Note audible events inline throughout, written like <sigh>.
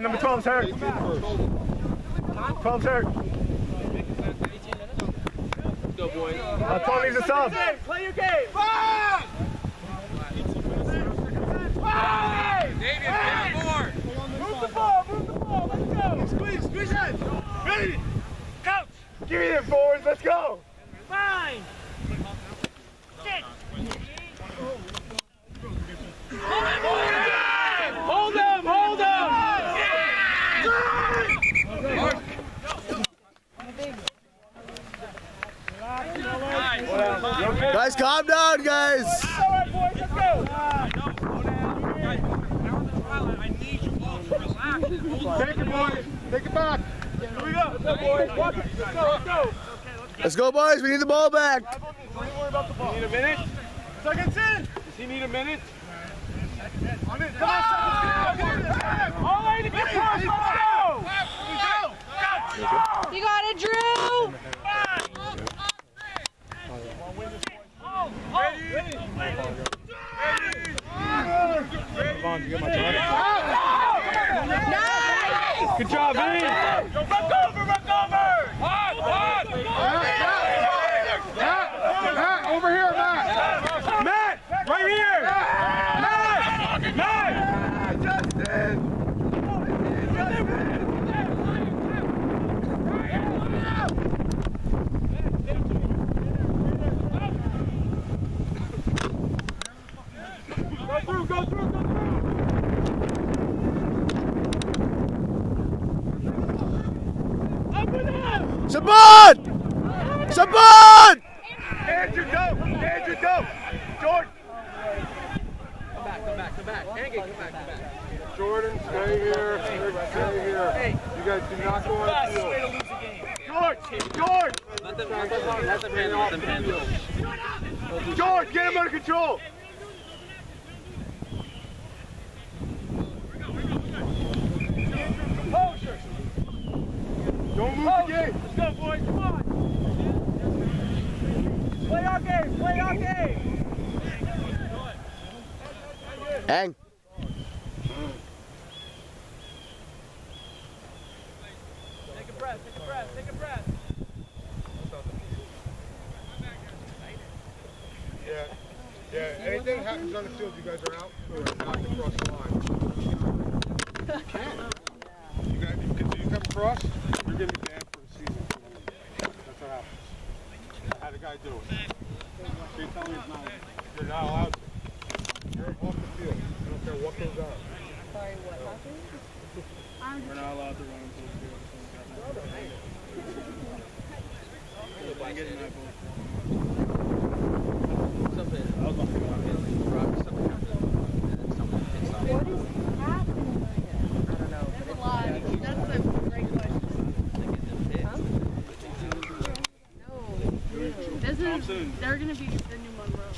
Ah, number 12's hurt. 12's hurt. Go, boy. Uh, Tony's a sub. Play your game. Move the ball, move the ball, let's go. Squeeze, squeeze it. Ready. Coach. Give me it, boys, let's go. Fine. Hold him, hold him. Guys, calm down, guys! All right, boys, let's go. Take it, boys. Take it back. Here we go. Let's go, boys. Watch it. Let's go, let's go. Let's go, boys. We need the ball back. Don't worry about the ball. Need a minute? Seconds in. Does he need a minute? On it. Come on, seconds. Get it. All right, to get past. Let's go. You got it, Drew! Nice! Good job, V. Rook over, rook over. Hot, hot. Matt, Matt, over here, Matt. Matt, right here. Matt, Matt. Justin. Go through, go through, go through. Up and up. Sabon! Sabon! Andrew, go! Andrew, go! Jordan! Jordan, stay here. Stay here. You guys do not go on the field. George! George! Let them, let let them handle, let them handle. George, get him under control! Don't move the game. Let's go, boys. Come on. Play our game. Play our game. Hang. Take a breath. Take a breath. Take a breath. Yeah. Yeah. Anything happens on the field, you guys are out or not to cross the line. You can. You guys, you, can, you come across, you're gonna be banned for a season. That's what happens. I had a guy do it. So you tell me it's not. You're not the field. I don't? We're not allowed to run until we do. I'm getting that goal. That's a lot. That's a great question. No. This is, they're gonna be the new Monroe.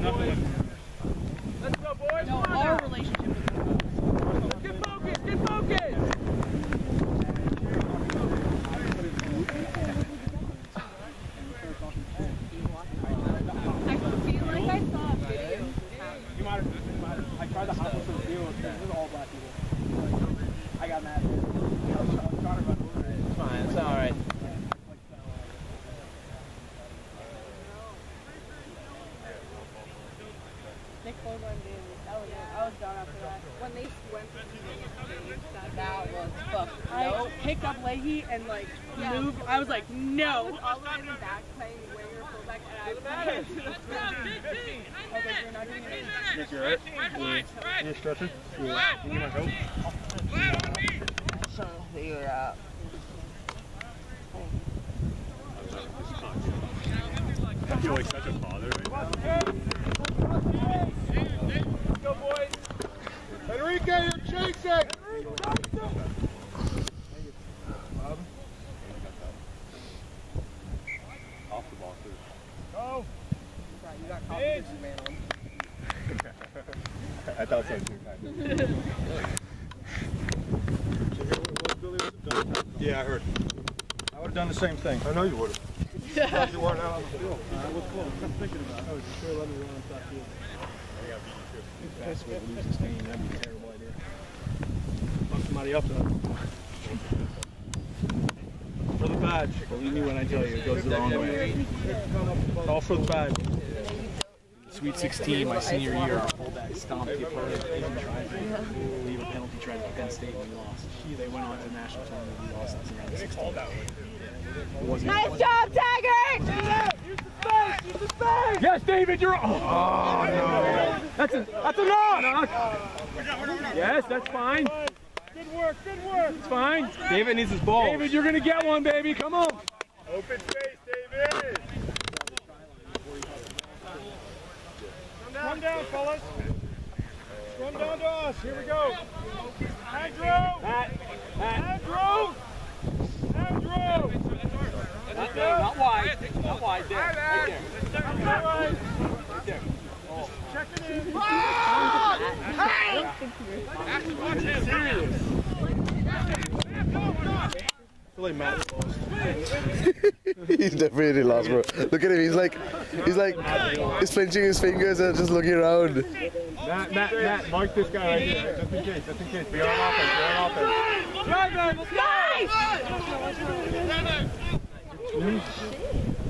Nothing. No, our relationship with Monroe. Get focused! Get focused! I feel like I saw a video. You might have, you might have. I tried to hop up to the field. This is all black people. I got mad. I was trying to run over it. It's fine. It's all right. Nick Claiborne did. That was, I was done after that. When they went to the that was fucked. I picked up Leahy and like moved. I was like, no. all the way in the back playing winger fullback, and I can't see the I was like, you're not even gonna Nick, you alright? You stretching? Yeah. You need my help? trying to figure out. Uh, I feel like such a father right now. Go, boys. Enrique, you're chasing! Off the ball too. Go! You got confidence, man. I thought so too. Yeah, I heard. I would have done the same thing. I know you would have. <laughs> you weren't out on the field. Best way oh, to lose this game. That'd be a terrible idea. Fuck somebody up though. For the badge. Believe me when I tell you, it goes the wrong way. All for the badge. Sweet 16, my senior year, our stomped the opponent. Even tried to leave a penalty try to Penn State and we lost. They went on to the national tournament and we lost in round 16. It wasn't- Nice job, Taggart! Yes, David, you're. Oh, no. That's a that's a knock. Yes, that's fine. Good work, good work. It's fine. David needs his ball. David, you're gonna get one, baby. Come on. Open space, David. Come down, fellas. Come down to us. Here we go. Andrew. Matt! Matt! Andrew. Andrew. Not there, not wide. Not wide. There. Right there. Right there. Oh. Check Checking in. <laughs> <laughs> he's definitely lost, bro. Look at him. He's like, he's like, he's clenching his fingers and just looking around. Matt, Matt, Matt, mark this guy right here, just in case, just in case. Be on offense, be on offense. Nice!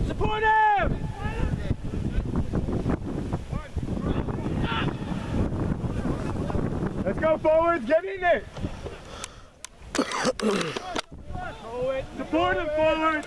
Support him! Let's go forwards, get in there. Support <coughs> him forward.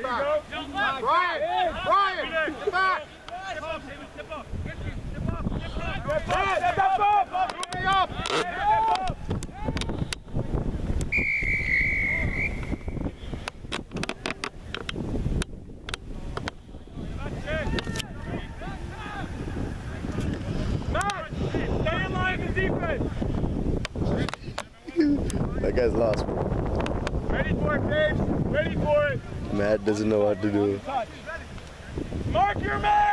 Who's back? Ryan. Ryan. Back. Matt, step up. Move me up. Matt, stay in line with defense. That guy's lost, bro. Ready for it, Dave. Ready for it. Matt doesn't know what to do. Mark your man.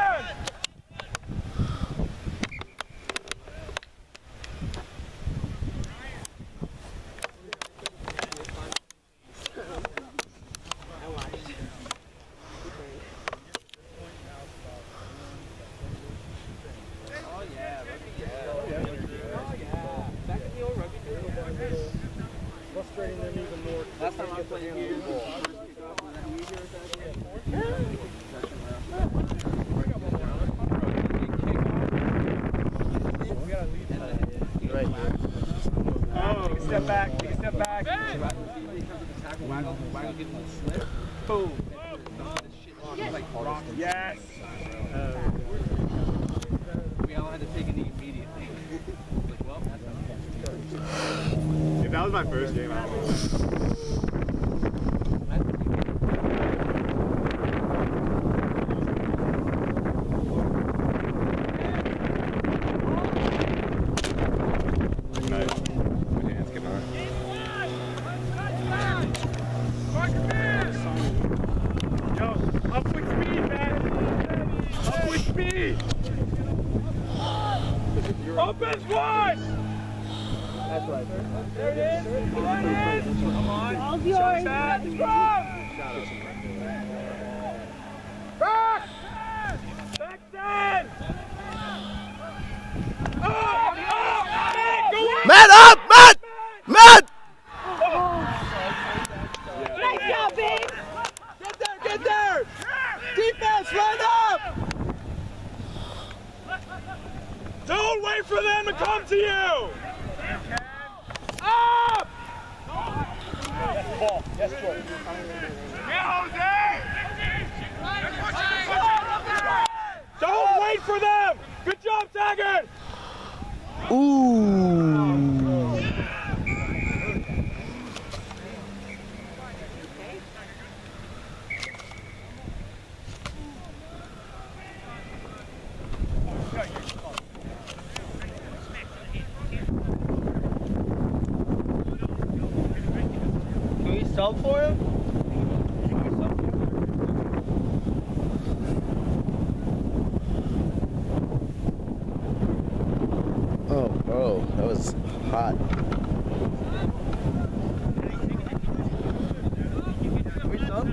Matt up! Matt! Matt! Nice job, babe. Get there, get there! Defense, line up! Don't wait for them to come to you! Up! Ball. Yes, Jordan. Don't wait for them! Good job, Taggart! Ooh. Can for him? Oh, bro, that was hot. Can we sub?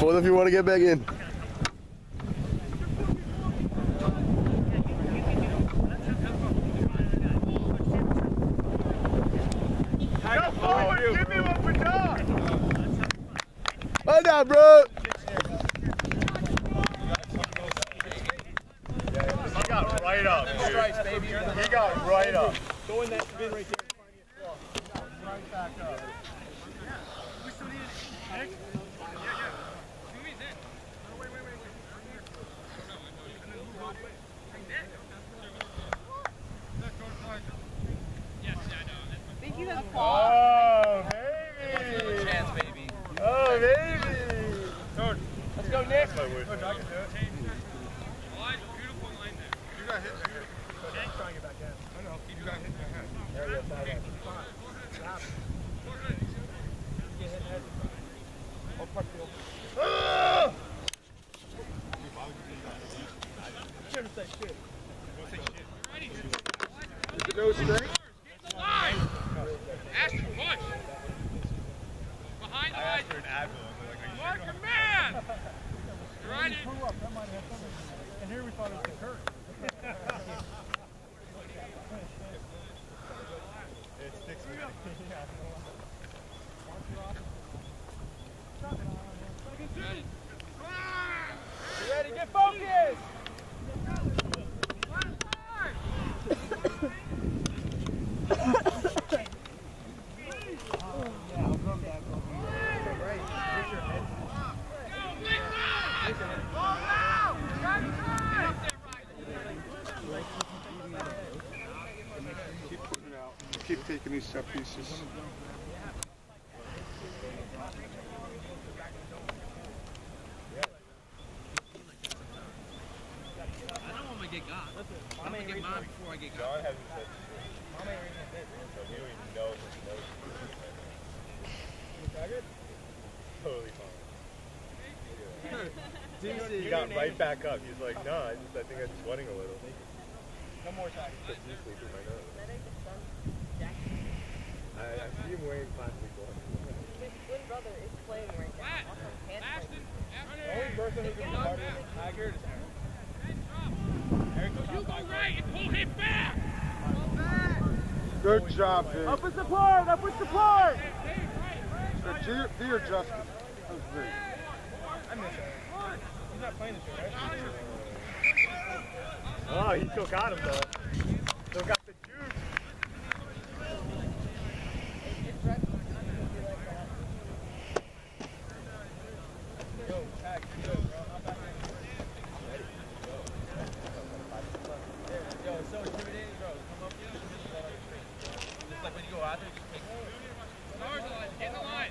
Both of you want to get back in. Go forward! Give me one for Don! Well bro. He got right up. dude. He got right up. Go in that spin right there. Think you have claw? Oh, baby. chance, baby. Oh, baby. Dude, Let's go, Nick. Would. I can do it. You got hit in the head. trying to get back in. I know. You got hit in the head. Ah! Is it no strength? Ashton, push! Behind the line. for an Advil. I'm like, Mark a man! Right in. And here we thought it was concurrent. It sticks me. You ready? Get focused! Keep putting it out. Keep taking these set pieces. I know I'm gonna get got. I'm gonna get mine before I get got. John hasn't said so we don't even know if he knows. Totally fine. He got right back up. He's like, no, I just I think I'm sweating a little. No more time. Just you sleeping my nose. I, I see him wearing. His twin brother is playing right now. Also, can't. Ashton, only person who can be harder than Taggart is Eric. Eric you go right and pull him back! Good job, Dave. Up with support! Up with support! Dear, dear Justin. That was great. I miss him. He's not playing this year, right? Oh, he still got him though. Still got the juice. Get in the line.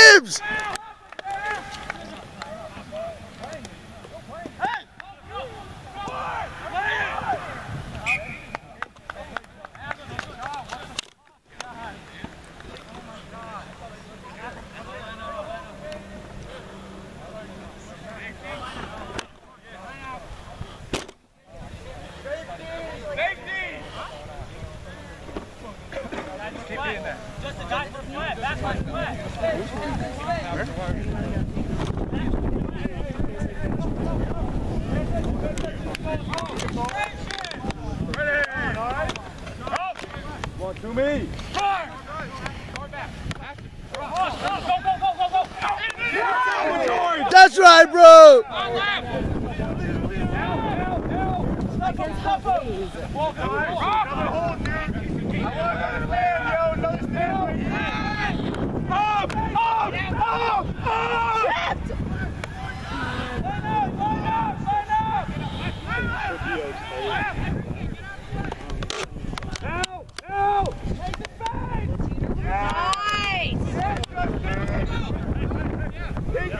babes! One to me. That's right, bro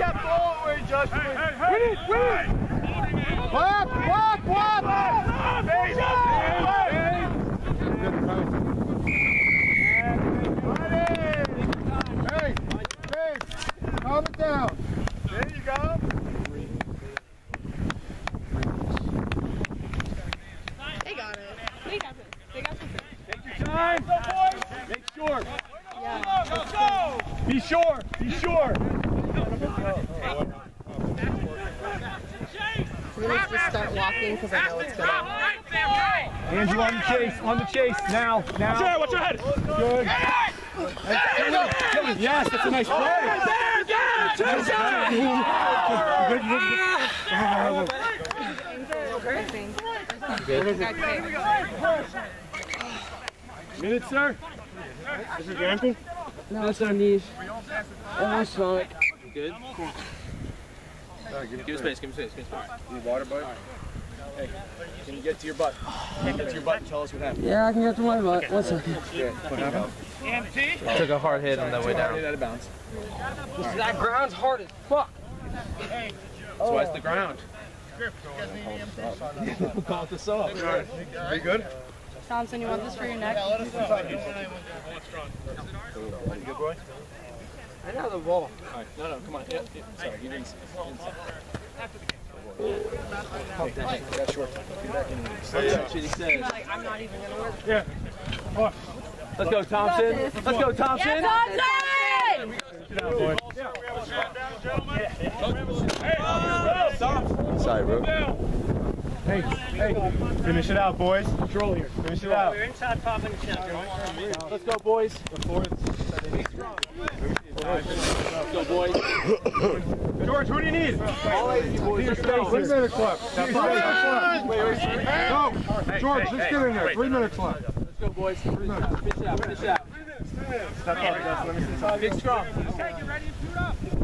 that ball away, Justin. Win it, win it. Whap, whap, whap. Base, Hey, Base, calm it down. There you go. They got it. They got this. They got this. Take your time. Make sure. Be sure. Be sure. We need to start walking because I know it's gonna. Right there, right. Andrew on the chase. On the chase. Now. Now. Sure, watch your head. Good. Yes, that's a nice play. Good, good, good. Minute, sir. This is your ankle. No, it's our knees. Oh, my stomach. Good? Give me space, give me space, give me space. Need water, bud? Hey, can you get to your butt? Can you get to your butt and tell us what happened? Yeah, I can get to my butt. One second. What happened? Took a hard hit on the way down. Get out of bounds. That ground's hard as fuck. So why's oh. the ground? <laughs> Call this up. Are you good? Thompson, you want this for your neck? Good boy. I know the ball. Alright, no, no, come on. Yeah, yeah, sorry, you didn't. Pump that shit, that short. Get back in there. That's he says. Like, I'm not even gonna work. Yeah. Oh, Let's go, Thompson. Let's go, Thompson. Thompson! Sorry, bro. Hey, hey, finish it out, boys. Control here. Finish it out. Let's go, boys. Let's go, boys. George, who do you need? All eight of you boys, let's go. Three minutes left. Three minutes left. Go. George, just get in there. Three minutes left. Let's go, boys. Finish it out, finish it out, finish it out. Step up, Gus. Let me see some.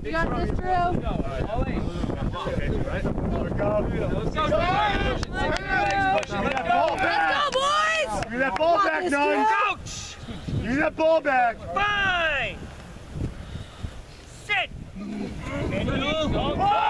You got this, Drew? All eight. Let's go. Let's go, Give me that ball back. Go, boys! Give me that ball back, Nunn. Give me that ball back. Fine. Sit. Oh!